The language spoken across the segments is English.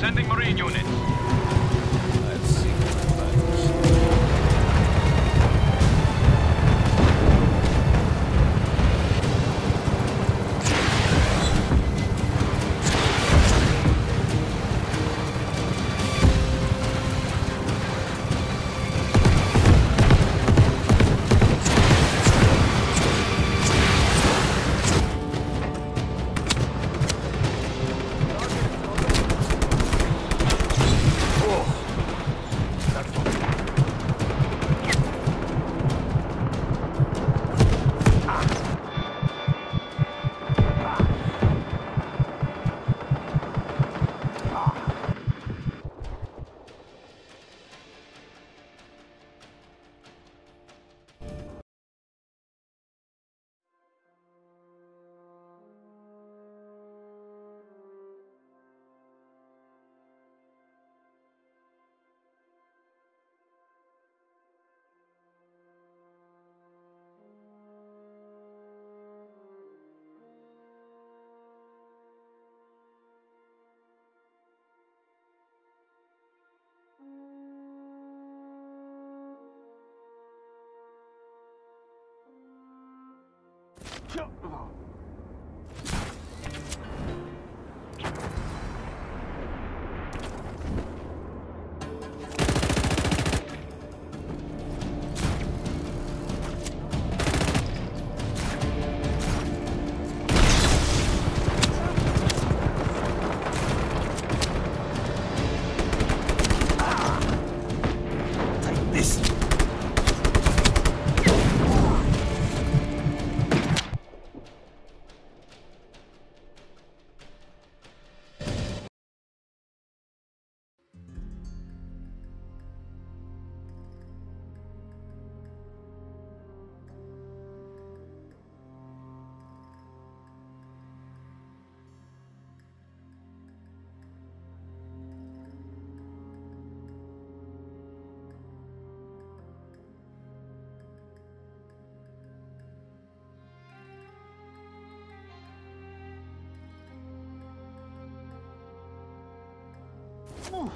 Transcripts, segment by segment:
Sending Marine units. 跳啊。move.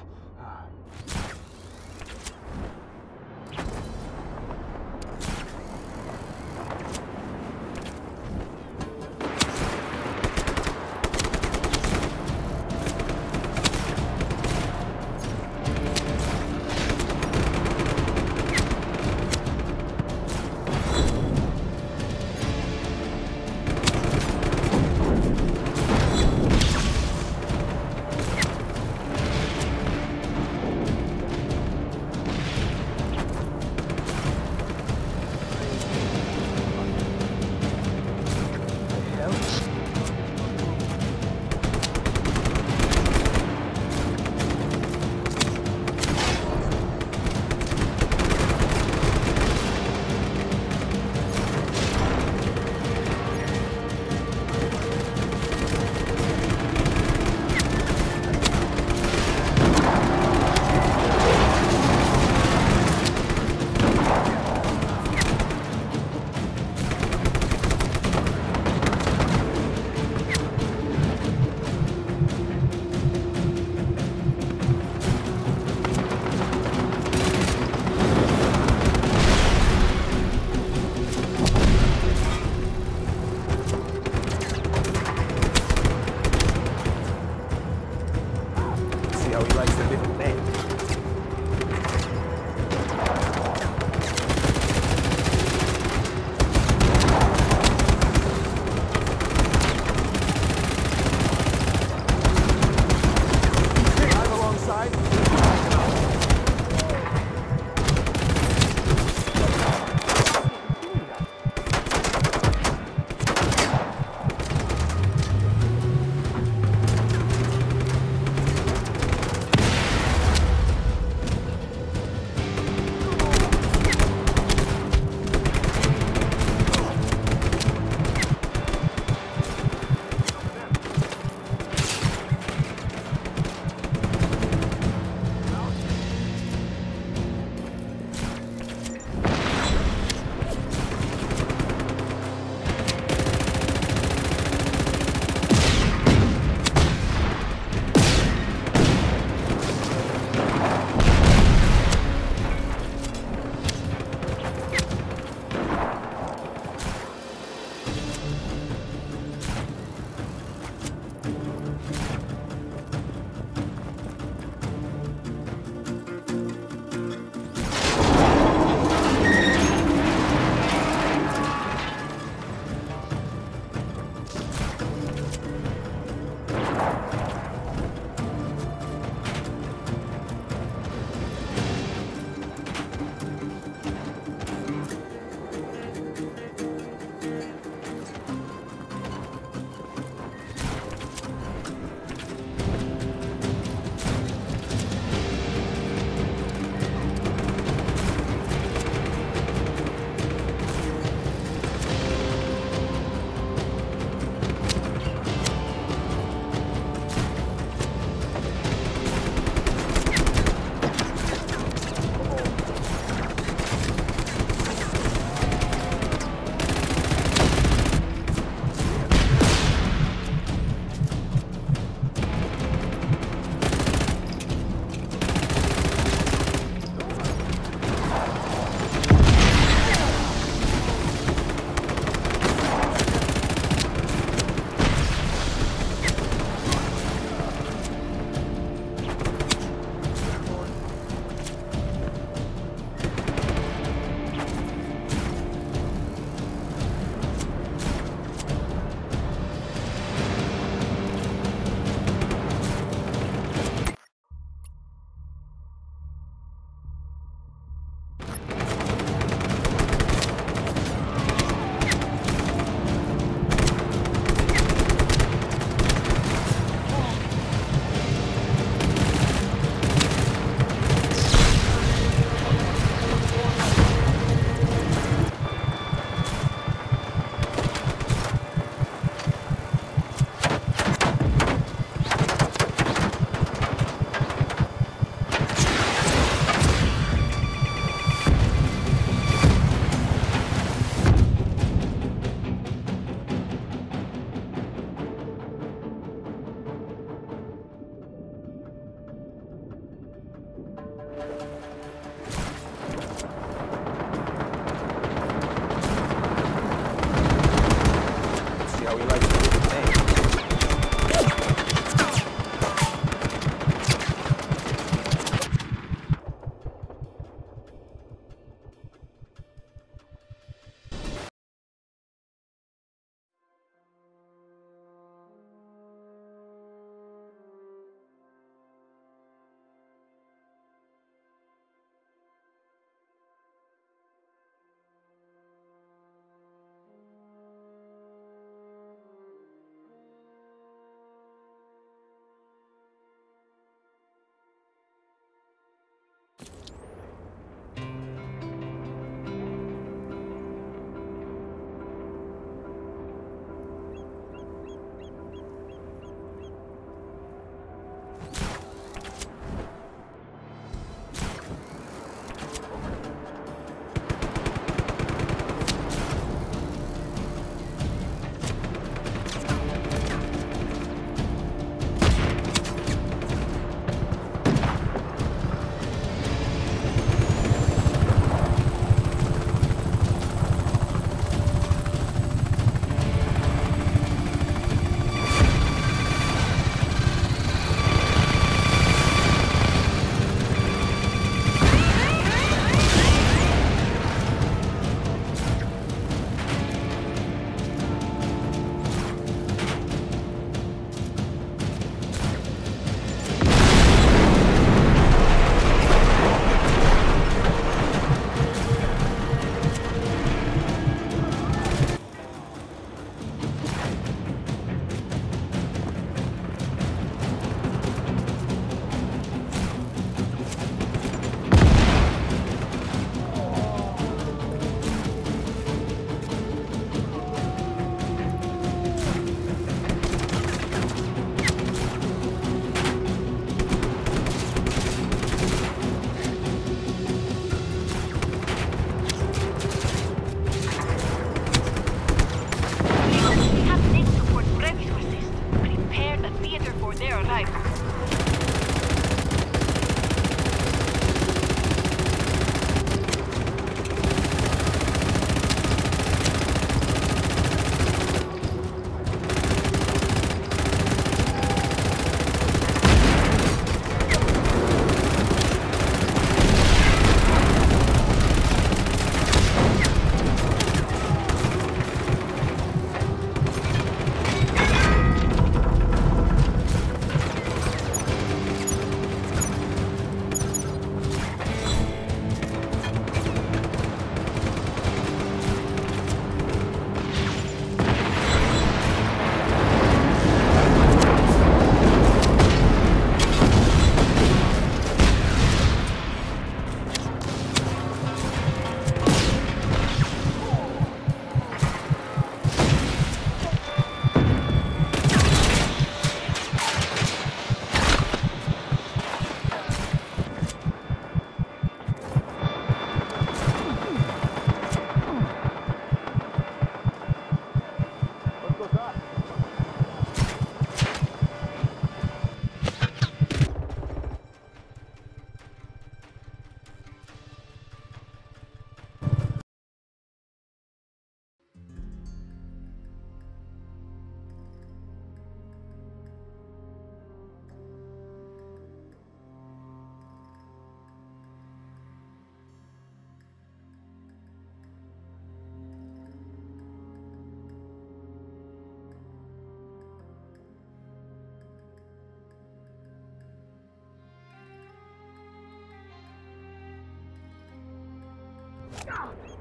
Get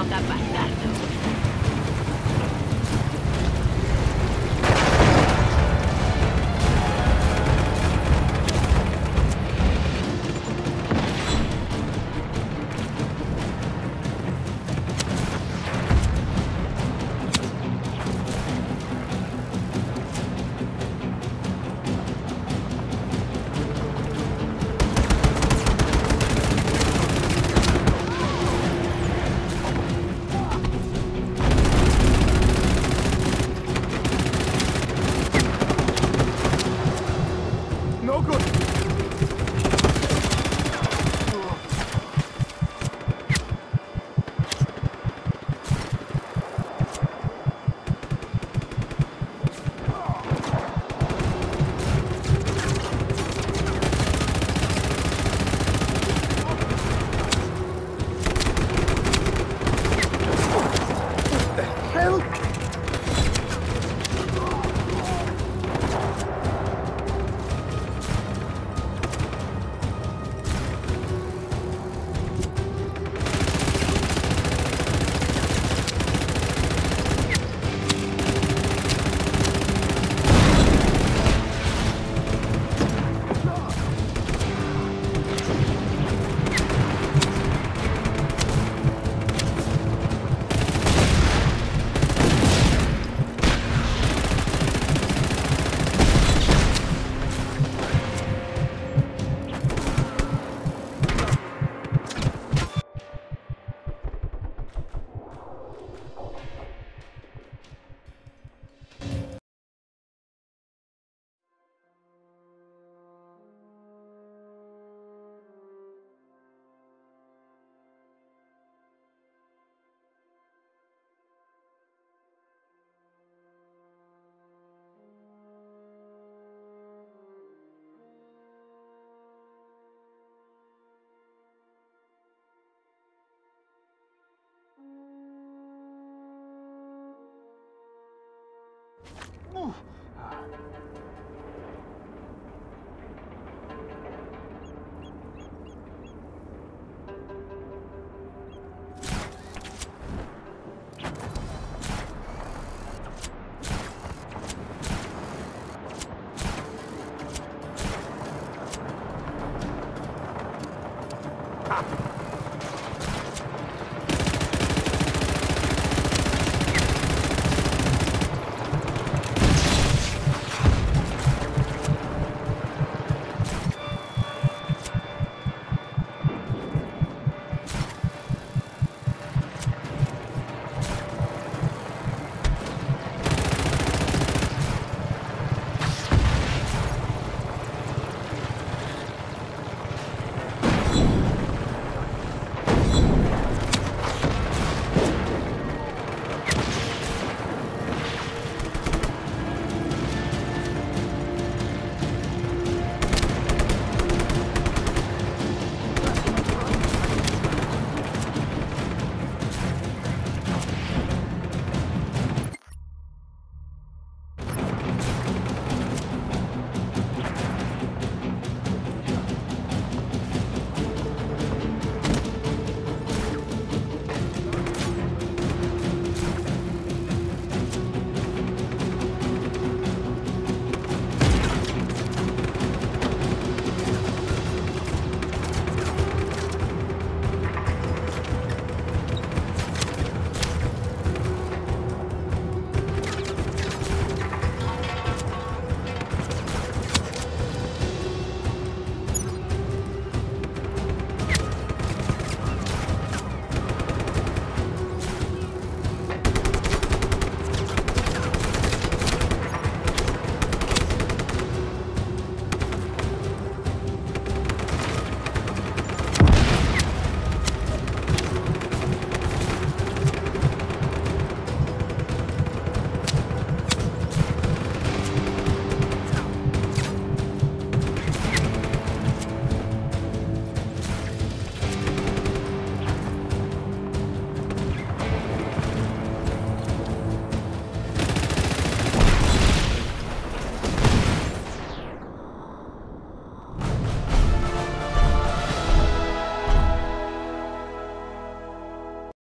のかばんだ Ooh.